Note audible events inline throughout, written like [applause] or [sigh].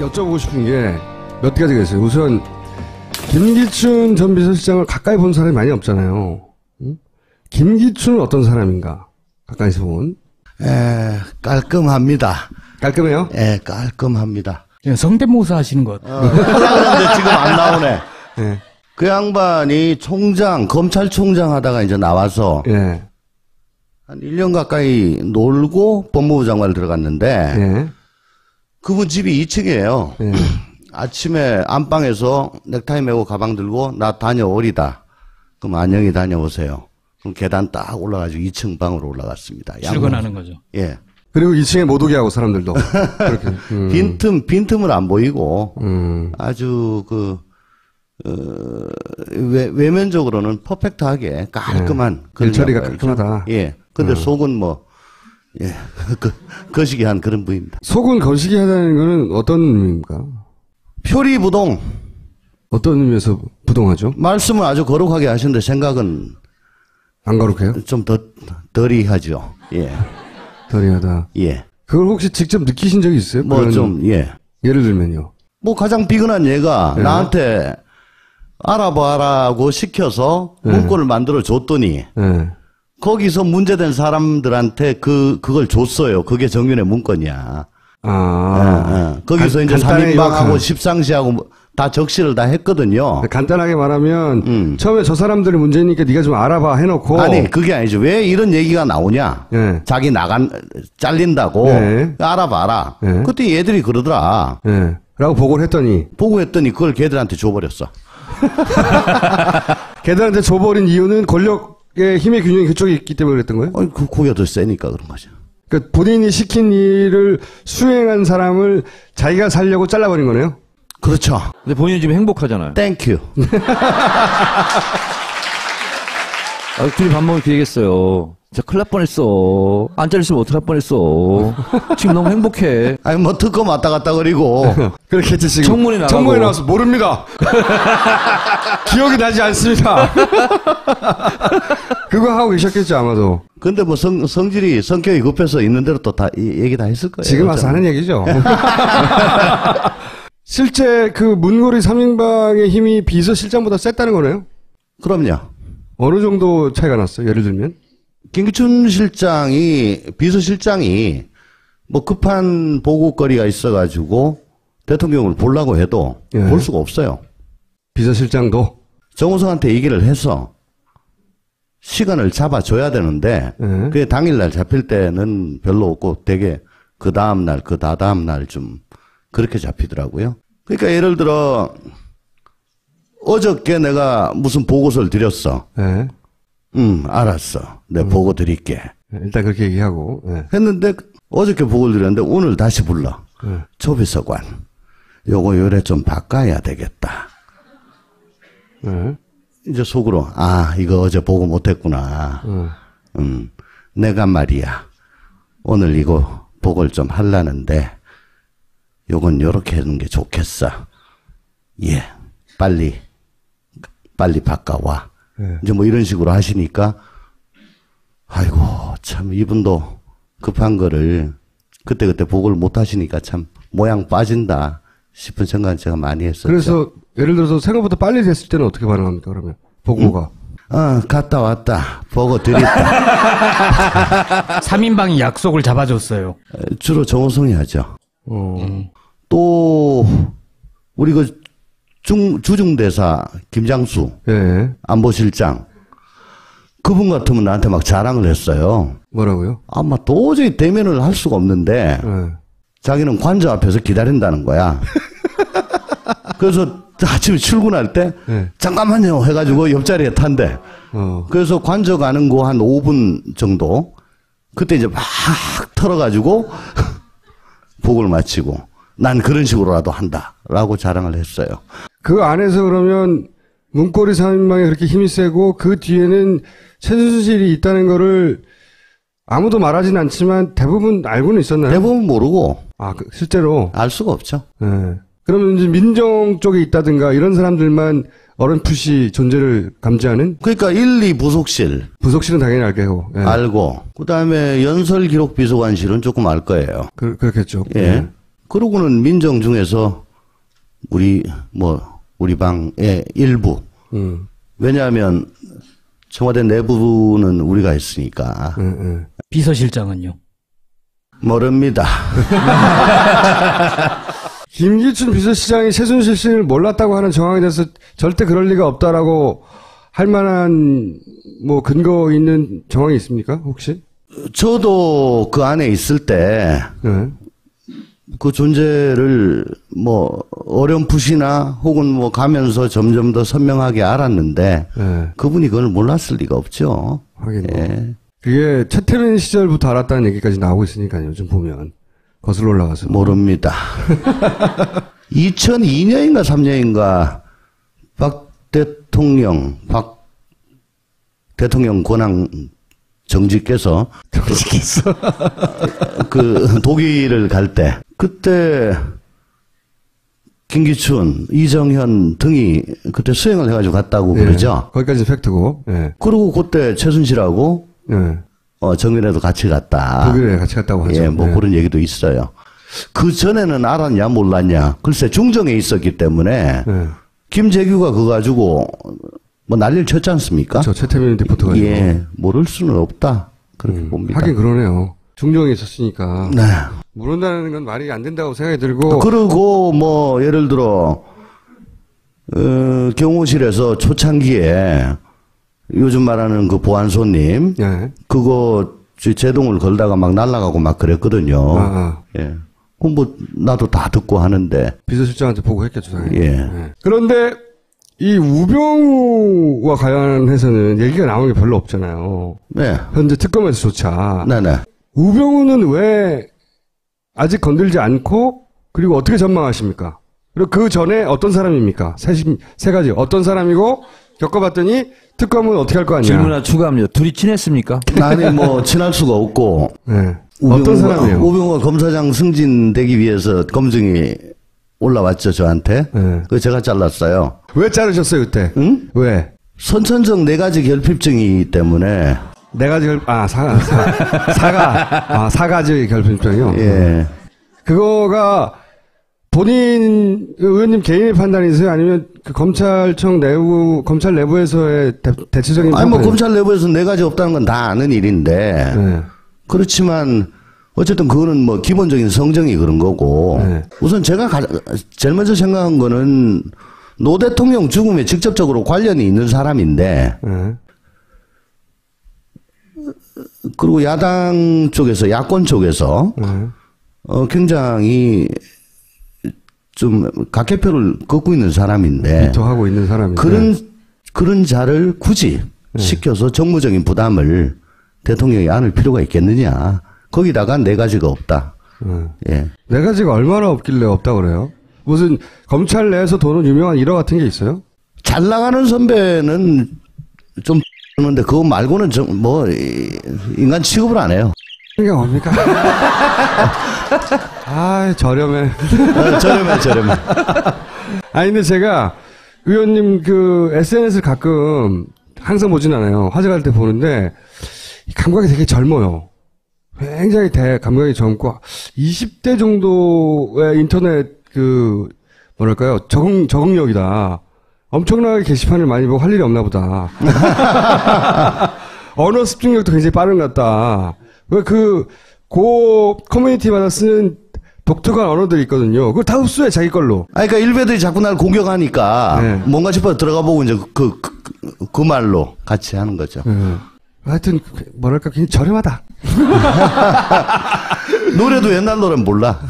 여쭤보고 싶은 게 몇 가지가 있어요. 우선 김기춘 전 비서실장을 가까이 본 사람이 많이 없잖아요. 응? 김기춘은 어떤 사람인가? 가까이서 본. 에, 깔끔합니다. 깔끔해요? 예, 깔끔합니다. 예, 성대모사 하시는 것 같아요. 어, 지금 안 나오네. 예. 그 양반이 총장, 검찰총장 하다가 이제 나와서 예. 한 1년 가까이 놀고 법무부 장관을 들어갔는데 예. 그분 집이 2층이에요. 예. [clears throat] 아침에 안방에서 넥타이 메고 가방 들고 나 다녀오리다. 그럼 안녕히 다녀오세요. 그럼 계단 딱 올라가지고 2층 방으로 올라갔습니다. 출근하는 거죠. 예. 그리고 2층에 못 오게 하고 사람들도. [laughs] 그렇게. 음. 빈틈, 빈틈은 안 보이고 음. 아주 그, 어, 외, 외면적으로는 퍼펙트하게 깔끔한 네. 일처리가 양반이죠. 깔끔하다. 예. 근데 속은 뭐, 예. 그, 거시기 한 그런 부입니다. 속은 거시기 하다는 거는 어떤 의미입니까? 표리부동. 어떤 의미에서 부동하죠? 말씀을 아주 거룩하게 하시는데 생각은 안 거룩해요? 좀 더, 덜이 하죠. 예. 덜이하다. 예. 그걸 혹시 직접 느끼신 적이 있어요? 뭐 좀, 예. 예를 들면요. 뭐 가장 비근한 얘가 네. 나한테 알아봐라고 시켜서 네. 문구를 만들어 줬더니 예. 거기서 문제된 사람들한테 그, 그걸 줬어요. 그게 정윤의 문건이야. 아. 예, 예. 거기서 간- 이제 3인방하고 요약하면. 십상시하고 뭐다 적시를 다 했거든요. 간단하게 말하면 음. 처음에 저 사람들이 문제니까 네가 좀 알아봐 해놓고 아니, 그게 아니죠. 왜 이런 얘기가 나오냐? 예. 자기 나간, 잘린다고. 네. 알아봐라. 네. 그때 얘들이 그러더라. 예. 라고 보고를 했더니 보고 했더니 그걸 걔들한테 줘버렸어. [laughs] [laughs] 걔들한테 줘버린 이유는 권력의 힘의 균형이 그쪽에 있기 때문에 그랬던 거예요? 어, 그, 그게 더 세니까 그런 거죠. 그러니까 본인이 시킨 일을 수행한 사람을 자기가 살려고 잘라버린 거네요? 그렇죠. 근데 본인은 지금 행복하잖아요. Thank you. [laughs] 아, 둘이 밥 먹을 기회겠어요. 진짜 큰일 날 뻔했어. 안 잘렸으면 어떡할 뻔했어. 지금 너무 행복해. 아니, 뭐, 특검 왔다 갔다 그리고. [laughs] 그렇겠지 지금 청문회 나가고. 청문회 나와서 모릅니다 [laughs] 기억이 나지 않습니다 그거 하고 계셨겠죠 아마도 근데 뭐 성, 성질이, 성격이 급해서 있는 대로 또 다, 이- 얘기 다 했을 거예요. 지금 와서 하는 얘기죠 [laughs] 실제 그 문고리 3인방의 힘이 비서실장보다 셌다는 거네요 그럼요. 어느 정도 차이가 났어요 예를 들면 김기춘 실장이, 비서실장이 뭐 급한 보고거리가 있어가지고 대통령을 보려고 해도 예. 볼 수가 없어요. 비서실장도 정우성한테 얘기를 해서 시간을 잡아줘야 되는데 예. 그게 당일날 잡힐 때는 별로 없고 되게 그 다음날 그 다다음 날 좀 그렇게 잡히더라고요. 그러니까 예를 들어 어저께 내가 무슨 보고서를 드렸어. 예. 음 알았어. 내 음. 보고 드릴게. 일단 그렇게 얘기하고 예. 했는데 어저께 보고를 드렸는데 오늘 다시 불러. 예. 조비서관. 요거 요래 좀 바꿔야 되겠다. 예. 이제 속으로 아 이거 어제 보고 못했구나. 예. 음 내가 말이야 오늘 이거 보고를 좀 할라는데 요건 요렇게 하는 게 좋겠어. 예 빨리 빨리 바꿔와. 예. 이제 뭐 이런 식으로 하시니까 아이고 참 이분도 급한 거를 그때 그때 보고를 못 하시니까 참 모양 빠진다 싶은 생각을 제가 많이 했었죠. 그래서 예를 들어서 생각보다 빨리 됐을 때는 어떻게 반응합니까 그러면 보고가 어 갔다 왔다 보고 드렸다 [laughs] 3인방이 약속을 잡아줬어요. 주로 정호성이 하죠. 어. 또 우리 그 중, 주중대사 김장수 예. 안보실장 그분 같으면 나한테 막 자랑을 했어요. 뭐라고요? 아마 도저히 대면을 할 수가 없는데 예. 자기는 관저 앞에서 기다린다는 거야. [laughs] 그래서 아침에 출근할 때 네. 잠깐만요 해가지고 옆자리에 탄대. 어. 그래서 관저 가는 거 한 5분 정도 그때 이제 막 털어가지고 [laughs] 복을 마치고 난 그런 식으로라도 한다라고 자랑을 했어요. 그 안에서 그러면 문고리 3인방이 그렇게 힘이 세고 그 뒤에는 최순실이 있다는 거를 아무도 말하진 않지만 대부분 알고는 있었나요? 대부분 모르고 아, 그 실제로. 알 수가 없죠. 예. 그러면 이제 민정 쪽에 있다든가 이런 사람들만 어렴풋이 존재를 감지하는 그러니까 1, 2 부속실 부속실은 당연히 알게 하고. 예. 알고 그 다음에 연설 기록 비서관실은 조금 알 거예요. 그, 그렇겠죠. 예. 그러고는 민정 중에서 우리 뭐 우리 방의 일부 음, 왜냐하면 청와대 내부는 우리가 했으니까 예, 예. 비서실장은요? 모릅니다. [laughs] 김기춘 비서시장이 최순실 씨를 몰랐다고 하는 정황에 대해서 절대 그럴 리가 없다라고 할 만한 뭐 근거 있는 정황이 있습니까? 혹시? 저도 그 안에 있을 때그 네. 존재를 뭐 어렴풋이나 혹은 뭐 가면서 점점 더 선명하게 알았는데 네. 그분이 그걸 몰랐을 리가 없죠. 하긴 뭐. 예. 그게 최태민 시절부터 알았다는 얘기까지 나오고 있으니까요. 요즘 보면 거슬러 올라가서. 모릅니다. [laughs] 2002년인가 3년인가 박 대통령, 박 대통령 권한 정직께서 [laughs] [laughs] 그 독일을 갈 때 그때 김기춘, 이정현 등이 그때 수행을 해가지고 갔다고 예, 그러죠. 거기까지 팩트고. 예. 그리고 그때 최순실하고 예. 어, 정윤회도 같이 갔다. 독일에 같이 갔다고 하죠. 예, 뭐 예. 그런 얘기도 있어요. 그 전에는 알았냐 몰랐냐. 글쎄 중정에 있었기 때문에 예. 김재규가 그거 가지고 뭐 난리를 쳤지 않습니까? 저 최태민 리포터 가지고. 예, 모를 수는 없다. 그렇게 음, 봅니다. 하긴 그러네요. 중정에 있었으니까. 네. 모른다는 건 말이 안 된다고 생각이 들고. 그리고 뭐 예를 들어 어, 경호실에서 초창기에 요즘 말하는 그 보안 손님 예. 그거 제- 제동을 걸다가 막 날아가고 막 그랬거든요. 아, 아. 예. 그럼 뭐 나도 다 듣고 하는데 비서실장한테 보고했겠죠, 당연히. 예. 그런데 이 우병우와 관련해서는 얘기가 나오는 게 별로 없잖아요. 네. 현재 특검에서조차. 네네. 우병우는 왜 아직 건들지 않고 그리고 어떻게 전망하십니까? 그리고 그 전에 어떤 사람입니까? 세, 세 가지. 어떤 사람이고 겪어봤더니 특검은 어떻게 할 거 아니야? 질문 하나 추가합니다. 둘이 친했습니까? 아니 뭐 친할 수가 없고 네. 어떤 사람이에요? 우병우가 검사장 승진되기 위해서 검증이 올라왔죠 저한테. 네. 그 제가 잘랐어요. 왜 자르셨어요 그때? 응? 왜? 선천적 네 가지 결핍증이기 때문에 네 가지 결, 아, 사, 사, 사가, 아, 사가지 결핍증이요? 예. 그거가 본인, 의원님 개인의 판단이세요? 아니면 그 검찰청 내부, 검찰 내부에서의 대, 체적인 아니 뭐 검찰 내부에서 네 가지 없다는 건 다 아는 일인데 네. 그렇지만 어쨌든 그거는 뭐 기본적인 성정이 그런 거고 네. 우선 제가 가, 제일 먼저 생각한 거는 노 대통령 죽음에 직접적으로 관련이 있는 사람인데 네. 그리고 야당 쪽에서 야권 쪽에서 네. 어 굉장히 좀 각계표를 걷고 있는 사람인데 비토하고 있는 사람이 네. 그런 그런 자를 굳이 시켜서 정무적인 부담을 대통령이 안을 필요가 있겠느냐 거기다가 네 가지가 없다 네. 예 네 가지가 얼마나 없길래 없다 그래요? 무슨 검찰 내에서 도는 유명한 일화 같은 게 있어요? 잘 나가는 선배는 좀 그런데 그거 말고는 좀 뭐 인간 취급을 안 해요. 이게 뭡니까? [laughs] 아 저렴해. 어, 저렴해 저렴해. [laughs] 아니 근데 제가 의원님 그 SNS를 가끔 항상 보진 않아요. 화제갈 때 보는데 이 감각이 되게 젊어요. 굉장히 대 감각이 젊고 20대 정도의 인터넷 그 뭐랄까요 적응 적응력이다. 엄청나게 게시판을 많이 보고 할 일이 없나 보다. [laughs] 언어 습득력도 굉장히 빠른 것 같다. 왜그 고 커뮤니티마다 쓰는 독특한 언어들이 있거든요. 그걸 다 흡수해 자기 걸로. 아니, 그러니까 일베들이 자꾸 날 공격하니까 네. 뭔가 싶어 들어가 보고 이제 그, 그, 그, 그 말로 같이 하는 거죠. 예. 하여튼 뭐랄까 굉장히 저렴하다. [laughs] 노래도 옛날 노래는 몰라.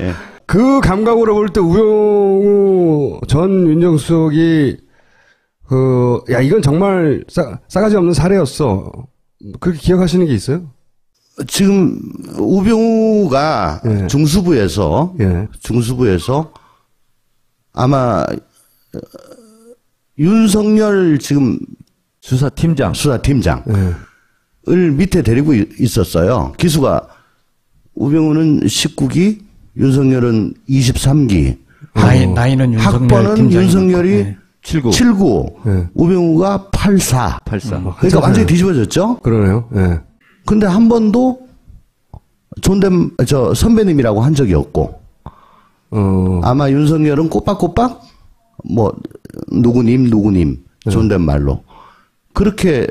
예. 그 감각으로 볼 때 우영우 전 민정수석이 그 야 이건 정말 싸, 싸가지 없는 사례였어. 그렇게 기억하시는 게 있어요? 지금 우병우가 예. 중수부에서 예. 중수부에서 아마 어, 윤석열 지금 수사팀장. 수사팀장 예. 을 밑에 데리고 이- 있었어요. 기수가 우병우는 19기, 윤석열은 23기. 나이, 나이는 윤석열 학번은 윤석열이 맞고, 네. 79. 79, 네. 우병우가 84. 84. 그러니까 완전히 뒤집어졌죠. 그러네요. 예. 근데 한 번도 존댓 저 선배님이라고 한 적이 없고. 어, 아마 윤석열은 꼬박꼬박 뭐 누구님 누구님 존댓말로. 그렇게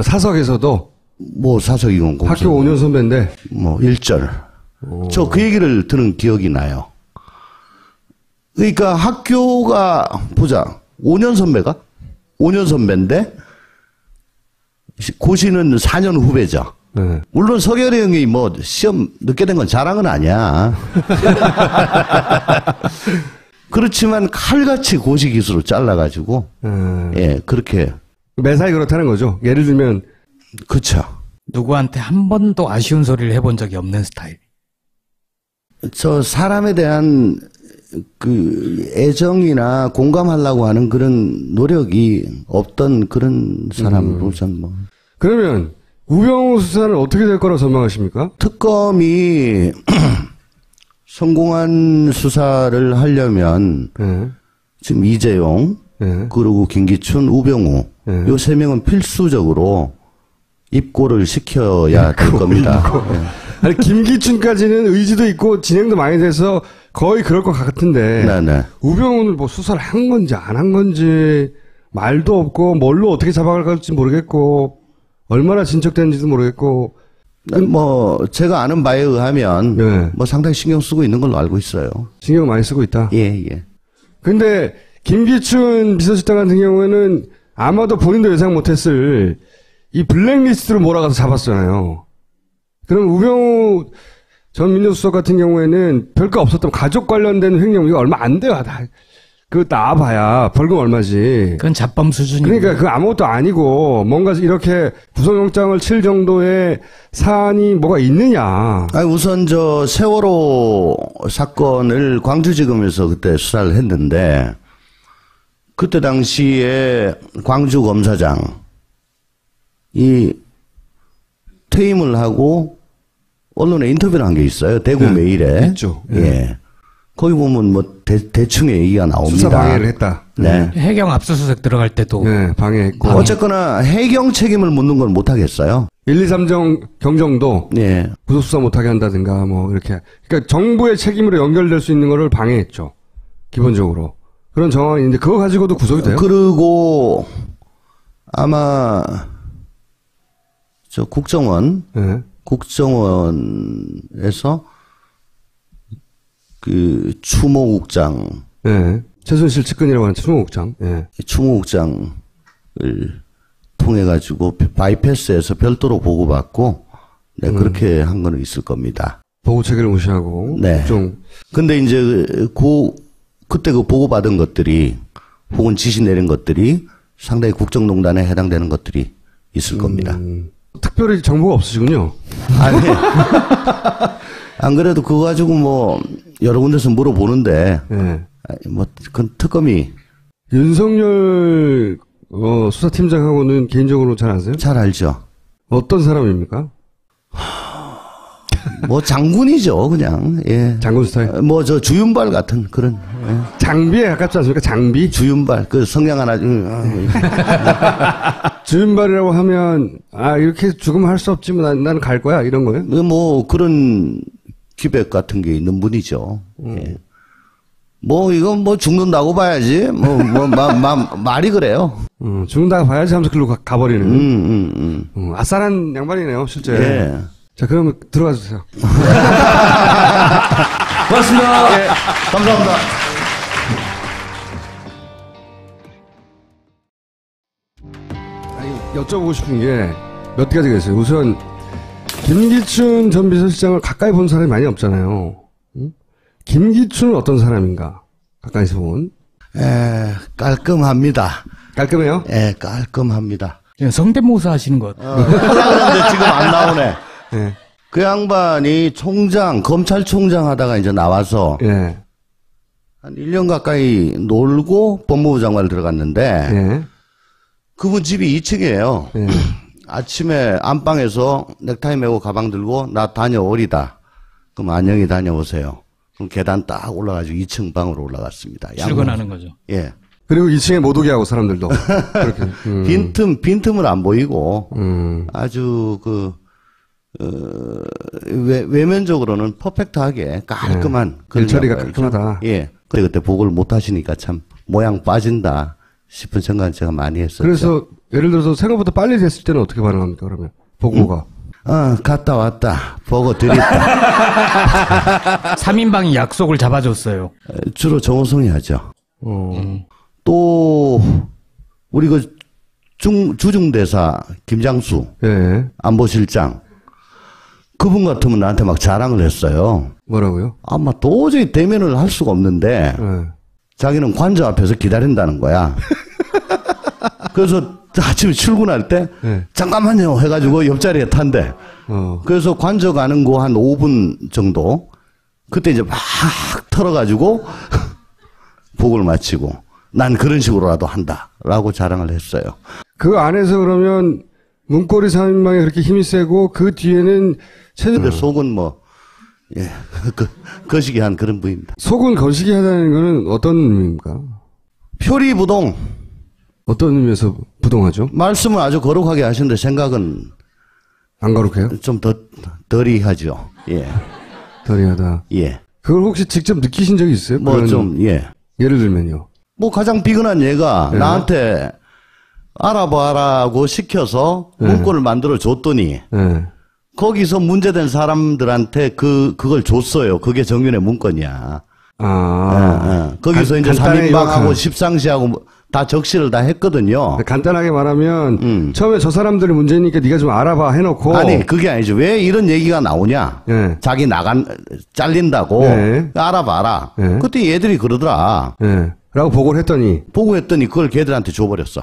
사석에서도? 뭐 사석이건 학교 5년 선배인데? 뭐 일절. 저 그 얘기를 들은 기억이 나요. 그러니까 학교가 보자. 5년 선배가? 5년 선배인데 고시는 4년 후배죠. 네. 물론 서결이 형이 뭐 시험 늦게 된 건 자랑은 아니야. [laughs] 그렇지만 칼같이 고시 기수로 잘라가지고 어, 예 그렇게 매사에 그렇다는 거죠. 예를 들면 그쵸. 누구한테 한 번도 아쉬운 소리를 해본 적이 없는 스타일. 저 사람에 대한 그 애정이나 공감하려고 하는 그런 노력이 없던 그런 사람으로 전 뭐. 그러면 우병우 수사는 어떻게 될 거라고 전망하십니까? 특검이 [clears throat] 성공한 수사를 하려면 예. 지금 이재용 예. 그리고 김기춘, 우병우 네. 요세 명은 필수적으로 입고를 시켜야 될 겁니다. 예. 아니 김기춘까지는 의지도 있고 진행도 많이 돼서 거의 그럴 것 같은데 네, 네. 우병우는 뭐 수사를 한 건지 안 한 건지 말도 없고 뭘로 어떻게 잡아갈지 모르겠고 얼마나 진척되는지도 모르겠고 뭐 제가 아는 바에 의하면 네. 뭐 상당히 신경 쓰고 있는 걸로 알고 있어요. 신경 많이 쓰고 있다. 예, 예. 근데 김기춘 비서실장 같은 경우에는 아마도 본인도 예상 못했을 이 블랙리스트로 몰아가서 잡았잖아요. 그럼 우병우 전 민정수석 같은 경우에는 별거 없었던 가족 관련된 횡령 이거 얼마 안 돼요. 다. 그거 나와봐야 벌금 얼마지. 그건 잡범 수준이고. 그러니까 그 아무것도 아니고 뭔가 이렇게 구속영장을 칠 정도의 사안이 뭐가 있느냐. 아니, 우선 저 세월호 사건을 광주지검에서 그때 수사를 했는데 그때 당시에 광주 검사장 이 퇴임을 하고 언론에 인터뷰를 한 게 있어요. 대구 네, 메일에. 있죠. 예. 거기 보면 뭐 대, 대충의 얘기가 나옵니다. 수사 방해를 했다. 네. 해경 압수수색 들어갈 때도 네, 방해했고. 어쨌거나 해경 책임을 묻는 건 못 하겠어요. 1, 2, 3정 경정도 예. 구속 수사 못 하게 한다든가 뭐 이렇게. 그러니까 정부의 책임으로 연결될 수 있는 거를 방해했죠. 기본적으로. 그런 정황인데 그거 가지고도 구속이 돼요? 그리고 아마 저 국정원 네. 국정원에서 그 추모국장 네. 최순실 측근이라고 하는 추모국장. 네. 추모국장을 통해 가지고 바이패스에서 별도로 보고받고 네, 그렇게 한 거는 있을 겁니다. 보고 체계를 무시하고. 네. 국정. 근데 이제 그, 그 그때 그 보고 받은 것들이 혹은 지시 내린 것들이 상당히 국정농단에 해당되는 것들이 있을 겁니다. 음, 특별히 정보가 없으시군요. 아니, [laughs] 안 그래도 그거 가지고 뭐, 여러 군데서 물어보는데, 네. 뭐, 그건 특검이 윤석열 어, 수사팀장하고는 개인적으로 잘 아세요? 잘 알죠. 어떤 사람입니까? 뭐, 장군이죠, 그냥, 예. 장군 스타일. 뭐, 저 주윤발 같은 그런, 예. 장비에 가깝지 않습니까? 장비? 주윤발, 그 성냥 하나, 음, 아, [laughs] 주윤발이라고 하면 아 이렇게 죽으면 할 수 없지만 난, 갈 거야 이런 거예요? 뭐, 뭐, 그런 기백 같은 게 있는 분이죠. 예. 뭐, 이건 뭐 죽는다고 봐야지. 뭐, 뭐, 마, 마, 말이 그래요. 어, 죽는다 봐야지 하면서 글로 가, 가버리는 음, 음, 음. 어, 아싸란 양반이네요 실제. 예. 자 그러면 들어가 주세요. [laughs] 고맙습니다. 예, 감사합니다. 아니, 여쭤보고 싶은 게 몇 가지가 있어요. 우선 김기춘 전 비서실장을 가까이 본 사람이 많이 없잖아요. 응? 김기춘은 어떤 사람인가? 가까이서 본. 에, 깔끔합니다. 깔끔해요? 예, 깔끔합니다. 성대모사 하시는 것. 같아요. 어, 하려는데 지금 안 나오네. 예. 그 양반이 총장, 검찰총장 하다가 이제 나와서 예. 한 1년 가까이 놀고 법무부 장관을 들어갔는데 예. 그분 집이 2층이에요. 예. 아침에 안방에서 넥타이 메고 가방 들고 나 다녀오리다. 그럼 안녕히 다녀오세요. 그럼 계단 딱 올라가지고 2층 방으로 올라갔습니다. 출근하는 거죠. 예. 그리고 2층에 못 오게 하고 사람들도 그렇게. [laughs] 음. 빈틈, 빈틈을 안 보이고 음. 아주 그 어, 외, 외면적으로는 퍼펙트하게 깔끔한 네. 일처리가. 깔끔하다. 예. 그때 그때 복을 못 하시니까 참 모양 빠진다 싶은 생각을 제가 많이 했었죠. 그래서 예를 들어서 생각보다 빨리 됐을 때는 어떻게 반응합니까 그러면 보고가 어, 갔다 왔다. 보고 드렸다. [laughs] 3인방이 약속을 잡아줬어요. 주로 정호성이 하죠. 어. 또 우리 그 중, 주중대사 김장수 예 안보실장 그분 같으면 나한테 막 자랑을 했어요. 뭐라고요? 아마 도저히 대면을 할 수가 없는데 예. 자기는 관저 앞에서 기다린다는 거야. [laughs] 그래서 아침에 출근할 때 네. 잠깐만요 해가지고 옆자리에 탄대. 어. 그래서 관저 가는 거 한 5분 정도 그때 이제 막 털어가지고 [laughs] 복을 마치고 난 그런 식으로라도 한다라고 자랑을 했어요. 그 안에서 그러면 문고리 3인방이 그렇게 힘이 세고 그 뒤에는 최근 근데 속은 뭐 예, [laughs] 그, 거시기 한 그런 부입니다. 속은 거시기 하다는 거는 어떤 의미입니까? 표리부동 어떤 의미에서 부동하죠? 말씀을 아주 거룩하게 하시는데 생각은 안 거룩해요? 좀 더 덜이 하죠. 예, 덜이하다. 예. 그걸 혹시 직접 느끼신 적이 있어요? 뭐 좀 예. 예를 들면요. 뭐 가장 비근한 얘가 네. 나한테 알아봐라고 시켜서 네. 문건을 만들어 줬더니 예. 거기서 문제된 사람들한테 그 그걸 줬어요. 그게 정윤의 문건이야. 아. 예, 예. 거기서 간- 이제 간단하게 3인방하고 요약하면- 십상시하고 뭐 다 적시를 다 했거든요. 간단하게 말하면 음. 처음에 저 사람들이 문제니까 네가 좀 알아봐 해놓고 아니 그게 아니죠. 왜 이런 얘기가 나오냐? 예. 자기 나간 잘린다고 네. 알아봐라. 네. 그때 얘들이 그러더라. 예. 라고 보고를 했더니 보고 했더니 그걸 걔들한테 줘버렸어.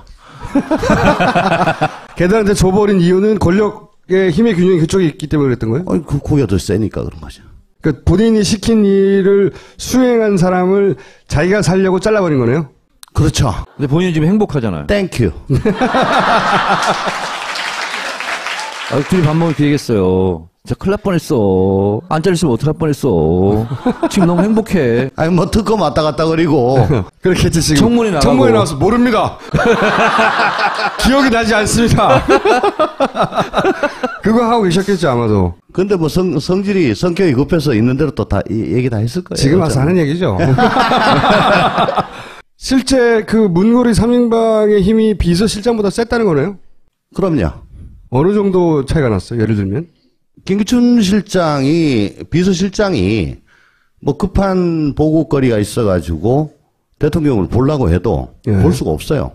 [laughs] 걔들한테 줘버린 이유는 권력의 힘의 균형이 그쪽에 있기 때문에 그랬던 거예요? 어이, 그 거기가 더 세니까 그런 거죠. 그러니까 본인이 시킨 일을 수행한 사람을 자기가 살려고 잘라버린 거네요? 그렇죠. 근데 본인이 지금 행복하잖아요. Thank you. 아, 둘이 밥 먹을 기회겠어요. 진짜 큰일 날 뻔했어. 안 잘렸으면 어떡할 뻔했어. 지금 너무 행복해. 아니 뭐 특검 왔다 갔다 그리고 [laughs] 그렇겠지 지금 청문회 나가고. 청문회 나와서 모릅니다 [laughs] 기억이 나지 않습니다 [laughs] 그거 하고 계셨겠죠 아마도 근데 뭐 성, 성질이 성격이 급해서 있는 대로 또 다 얘기 다 했을 거예요. 지금 와서 하는 얘기죠 실제 그 문고리 3인방의 힘이 비서실장보다 셌다는 거네요 그럼요. 어느 정도 차이가 났어요 예를 들면 김기춘 실장이 비서실장이 뭐 급한 보고거리가 있어가지고 대통령을 보려고 해도 예. 볼 수가 없어요.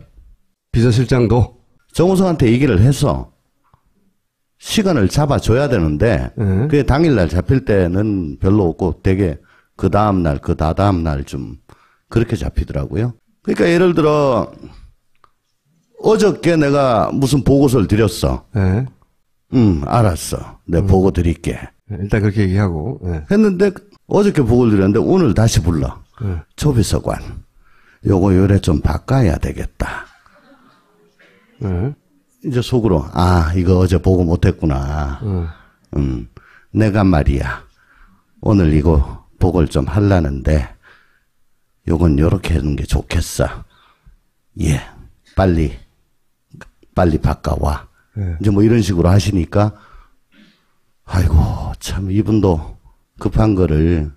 비서실장도 정우성한테 얘기를 해서 시간을 잡아줘야 되는데 예. 그게 당일날 잡힐 때는 별로 없고 되게 그 다음날 그 다다음 날 좀 그렇게 잡히더라고요. 그러니까 예를 들어 어저께 내가 무슨 보고서를 드렸어. 예. 음 알았어. 내 음. 보고 드릴게. 일단 그렇게 얘기하고 예. 했는데 어저께 보고를 드렸는데 오늘 다시 불러. 예. 조비서관. 요거 요래 좀 바꿔야 되겠다. 예. 이제 속으로 아 이거 어제 보고 못했구나. 예. 음 내가 말이야 오늘 이거 보고를 좀 할라는데 요건 요렇게 하는 게 좋겠어. 예 빨리 빨리 바꿔와. 예. 이제 뭐 이런 식으로 하시니까 아이고 참 이분도 급한 거를